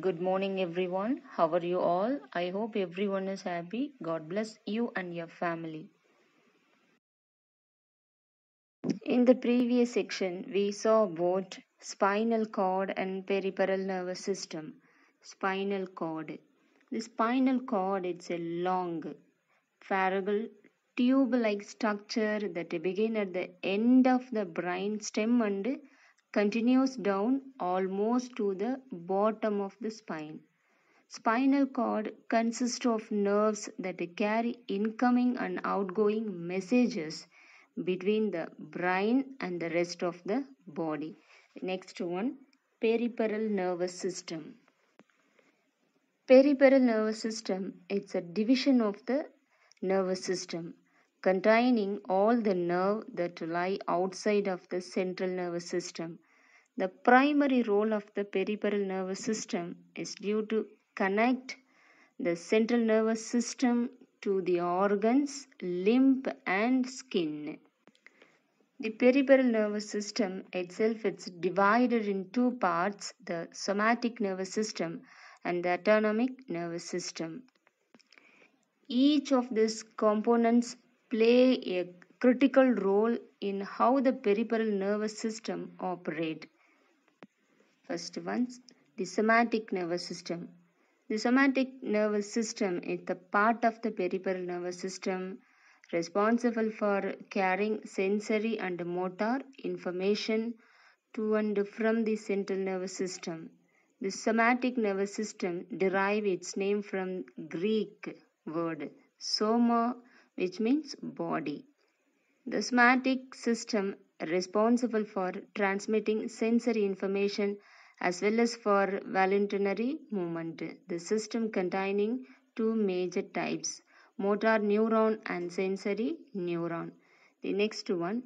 Good morning, everyone. How are you all? I hope everyone is happy. God bless you and your family. In the previous section, we saw both spinal cord and peripheral nervous system. Spinal cord. The spinal cord is a long, phalangeal, tube-like structure that begins at the end of the brain stem and continues down almost to the bottom of the spine. Spinal cord consists of nerves that carry incoming and outgoing messages between the brain and the rest of the body. Next one, peripheral nervous system. Peripheral nervous system is a division of the nervous system containing all the nerve that lie outside of the central nervous system. The primary role of the peripheral nervous system is due to connect the central nervous system to the organs, lymph and skin. The peripheral nervous system itself is divided in two parts, the somatic nervous system and the autonomic nervous system. Each of these components play a critical role in how the peripheral nervous system operate. First one, the somatic nervous system. The somatic nervous system is the part of the peripheral nervous system responsible for carrying sensory and motor information to and from the central nervous system. The somatic nervous system derives its name from Greek word soma which means body. The somatic system responsible for transmitting sensory information as well as for voluntary movement. The system containing two major types motor neuron and sensory neuron. The next one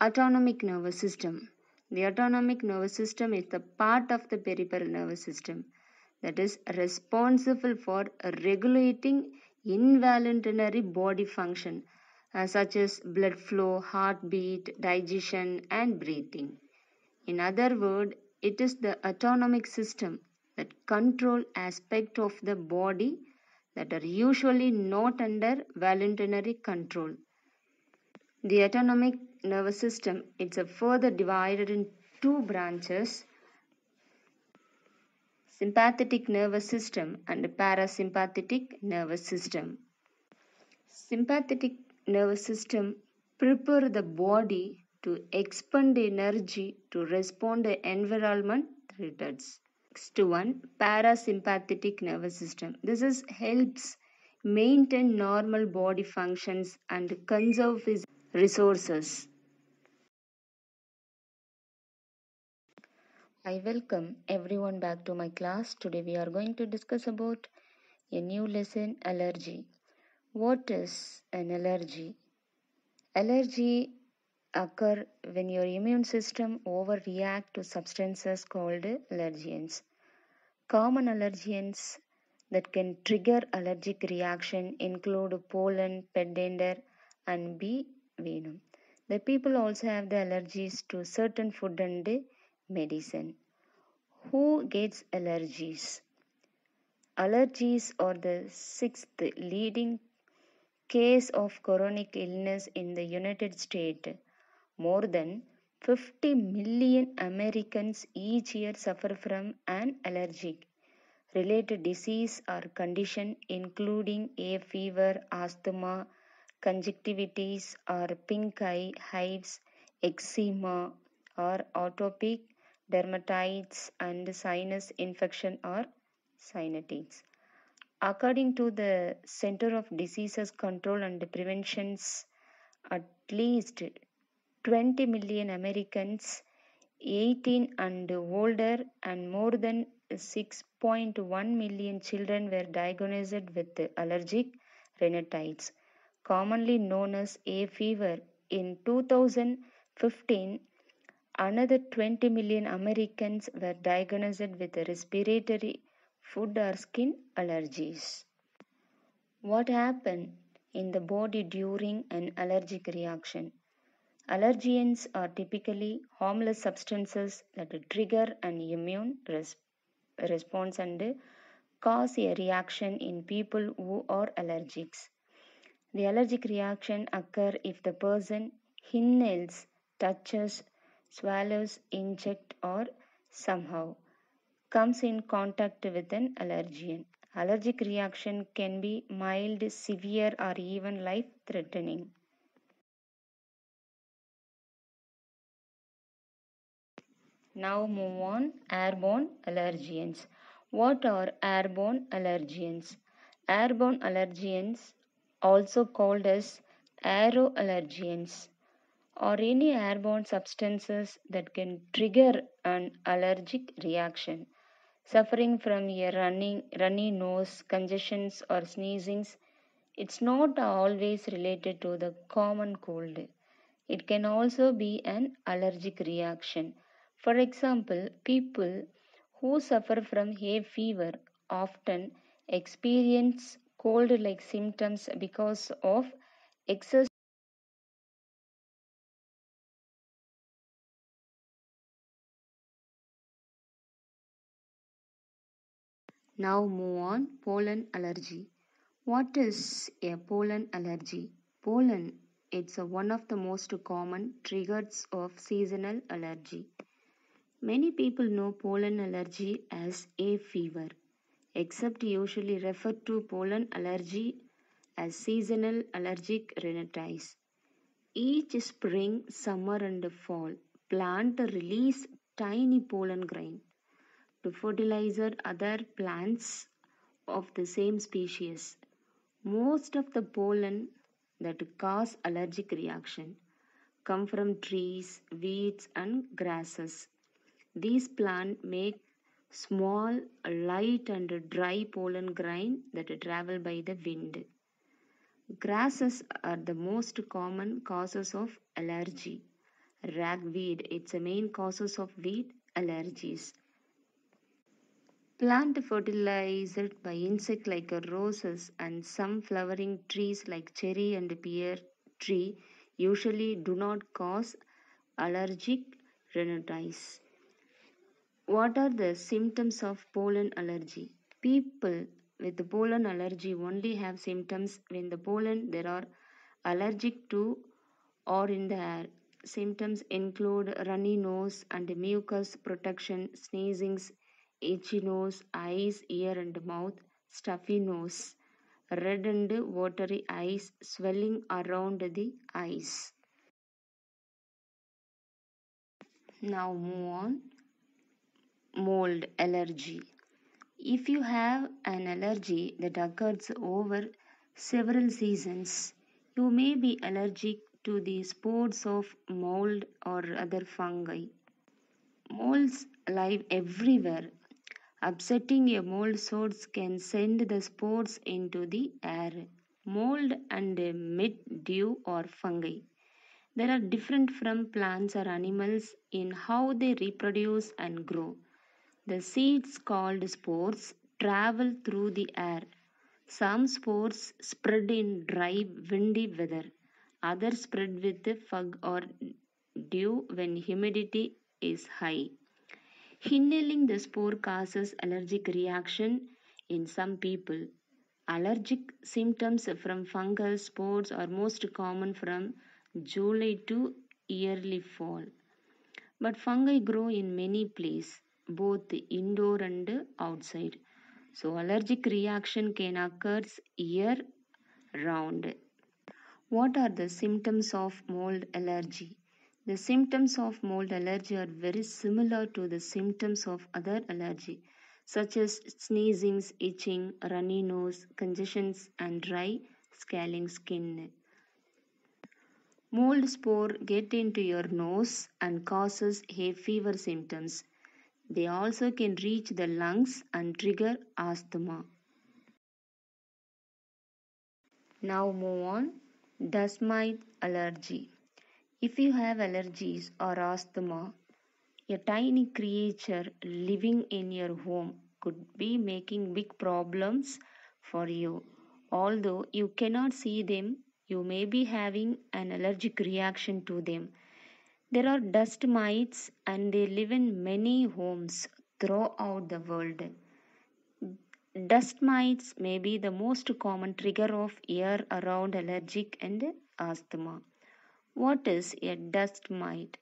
autonomic nervous system. The autonomic nervous system is the part of the peripheral nervous system that is responsible for regulating involuntary body function uh, such as blood flow, heartbeat, digestion and breathing. In other words, it is the autonomic system that control aspect of the body that are usually not under voluntary control. The autonomic nervous system is further divided in two branches sympathetic nervous system and parasympathetic nervous system. Sympathetic nervous system prepare the body to expend energy to respond to environment threats. Next one, parasympathetic nervous system. This is helps maintain normal body functions and conserve resources. I welcome everyone back to my class. Today we are going to discuss about a new lesson allergy. What is an allergy? Allergy occur when your immune system overreact to substances called allergens. Common allergens that can trigger allergic reaction include pollen, pet dander and bee venom. The people also have the allergies to certain food and medicine. Who gets allergies? Allergies are the sixth leading case of chronic illness in the United States. More than 50 million Americans each year suffer from an allergic related disease or condition including hay fever, asthma, conjunctivitis or pink eye, hives, eczema or atopic dermatitis and sinus infection or sinusitis. According to the Center of Diseases Control and Preventions, at least 20 million Americans 18 and older and more than 6.1 million children were diagnosed with allergic rhinitis, commonly known as hay fever. In 2015, another 20 million Americans were diagnosed with respiratory, food, or skin allergies. What happens in the body during an allergic reaction? Allergens are typically harmless substances that trigger an immune response. response and cause a reaction in people who are allergics. The allergic reaction occur if the person inhales, touches, swallows, inject or somehow comes in contact with an allergen. Allergic reaction can be mild, severe or even life threatening. Now move on airborne allergens. What are airborne allergens? Airborne allergens also called as aeroallergens or any airborne substances that can trigger an allergic reaction. Suffering from a running, runny nose, congestions or sneezings, it's not always related to the common cold. It can also be an allergic reaction. For example, people who suffer from hay fever often experience cold like symptoms because of excess Now move on pollen allergy. What is a pollen allergy? Pollen it's one of the most common triggers of seasonal allergy. Many people know pollen allergy as hay fever, except usually refer to pollen allergy as seasonal allergic rhinitis. Each spring, summer and fall, plant release tiny pollen grain to fertilize other plants of the same species. Most of the pollen that cause allergic reaction come from trees, weeds and grasses. These plants make small, light and dry pollen grain that travel by the wind. Grasses are the most common causes of allergy. Ragweed, it's the main causes of weed allergies. Plant fertilized by insect like roses and some flowering trees like cherry and pear tree usually do not cause allergic rhinitis. What are the symptoms of pollen allergy? People with pollen allergy only have symptoms when the pollen they are allergic to or in the air. Symptoms include runny nose and mucus protection, sneezing, itchy nose, eyes, ear and mouth, stuffy nose, red and watery eyes, swelling around the eyes. Now move on. Mold allergy. If you have an allergy that occurs over several seasons, you may be allergic to the spores of mold or other fungi. Molds live everywhere Upsetting a mold source can send the spores into the air. Mold and mildew or fungi. They are different from plants or animals in how they reproduce and grow. The seeds called spores travel through the air. Some spores spread in dry, windy weather. Others spread with fog or dew when humidity is high. Inhaling the spore causes allergic reaction in some people. Allergic symptoms from fungal spores are most common from July to early fall. But fungi grow in many places, both indoor and outside. So allergic reaction can occur year round. What are the symptoms of mold allergy? The symptoms of mold allergy are very similar to the symptoms of other allergy, such as sneezing, itching, runny nose, congestions, and dry, scaling skin. Mold spore get into your nose and causes hay fever symptoms. They also can reach the lungs and trigger asthma. Now move on. Dust mite allergy. If you have allergies or asthma, a tiny creature living in your home could be making big problems for you. Although you cannot see them, you may be having an allergic reaction to them. There are dust mites and they live in many homes throughout the world. Dust mites may be the most common trigger of year around allergic and asthma. What is a dust mite?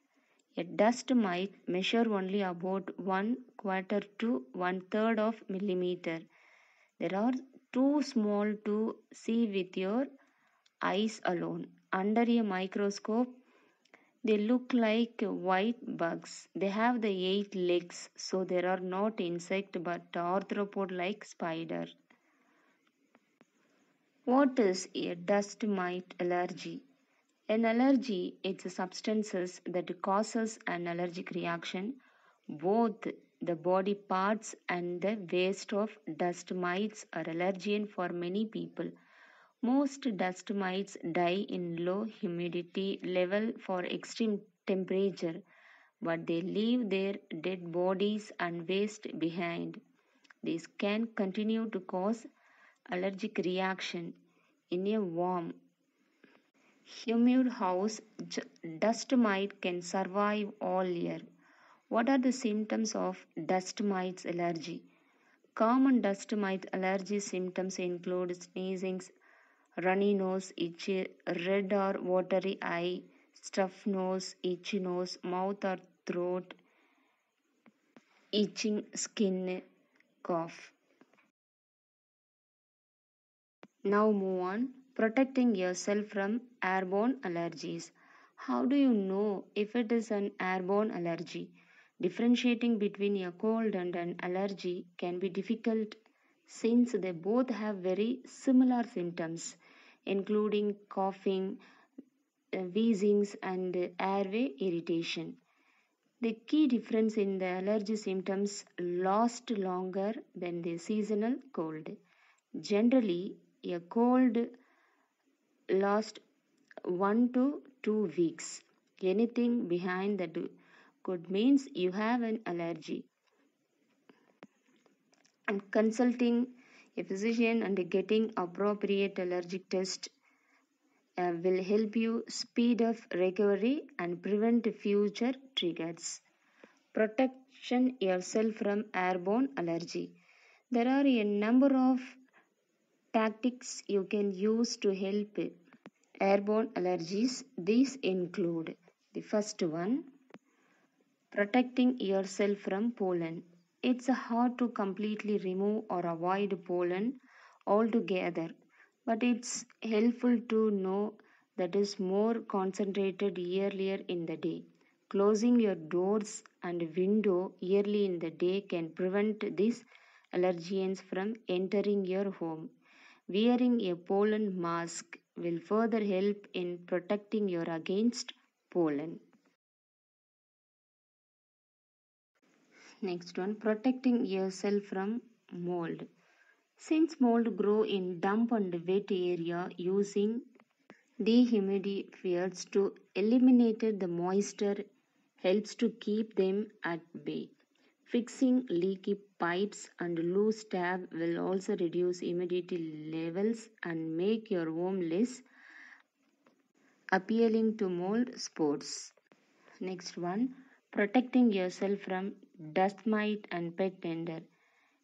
A dust mite measure only about one quarter to one third of millimeter. There are too small to see with your eyes alone. Under a microscope, they look like white bugs. They have the eight legs, so they are not insect but arthropod like spider. What is a dust mite allergy? An allergy is substances that causes an allergic reaction. Both the body parts and the waste of dust mites are allergen for many people. Most dust mites die in low humidity level for extreme temperature, but they leave their dead bodies and waste behind. This can continue to cause allergic reaction in a warm, humid house. Dust mite can survive all year. What are the symptoms of dust mites allergy? Common dust mite allergy symptoms include sneezing, runny nose, itchy, red or watery eye, stuffed nose, itchy nose, mouth or throat, itching skin, cough. Now move on. Protecting yourself from airborne allergies. How do you know if it is an airborne allergy? Differentiating between a cold and an allergy can be difficult since they both have very similar symptoms including coughing, uh, wheezings, and airway irritation. The key difference in the allergy symptoms last longer than the seasonal cold. Generally, a cold lasts 1 to 2 weeks. Anything behind that could means you have an allergy. And consulting a physician and getting appropriate allergic test uh, will help you speed up recovery and prevent future triggers. Protection yourself from airborne allergy. There are a number of tactics you can use to help airborne allergies. These include the first one protecting yourself from pollen. It's hard to completely remove or avoid pollen altogether, but it's helpful to know that is more concentrated earlier in the day. Closing your doors and window early in the day can prevent these allergens from entering your home. Wearing a pollen mask will further help in protecting you against pollen. Next one, protecting yourself from mold. Since mold grow in damp and wet area using dehumidifiers to eliminate the moisture helps to keep them at bay. Fixing leaky pipes and loose tab will also reduce humidity levels and make your home less appealing to mold spores. Next one, protecting yourself from dust mite and pet dander.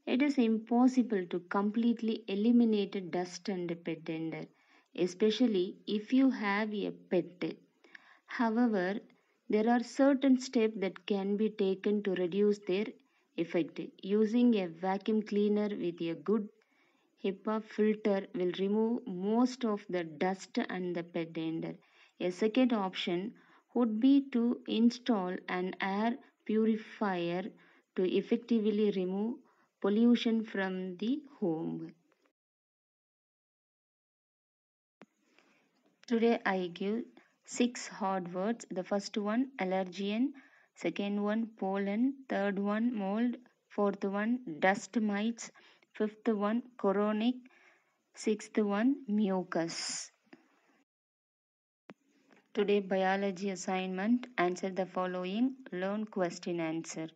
It is impossible to completely eliminate dust and pet dander, especially if you have a pet. However, there are certain steps that can be taken to reduce their effect. Using a vacuum cleaner with a good HEPA filter will remove most of the dust and the pet dander. A second option would be to install an air purifier to effectively remove pollution from the home. Today I give six hard words. The first one allergen, second one pollen, third one mold, fourth one dust mites, fifth one chronic, sixth one mucus. Today biology assignment. Answer the following. Learn question answer.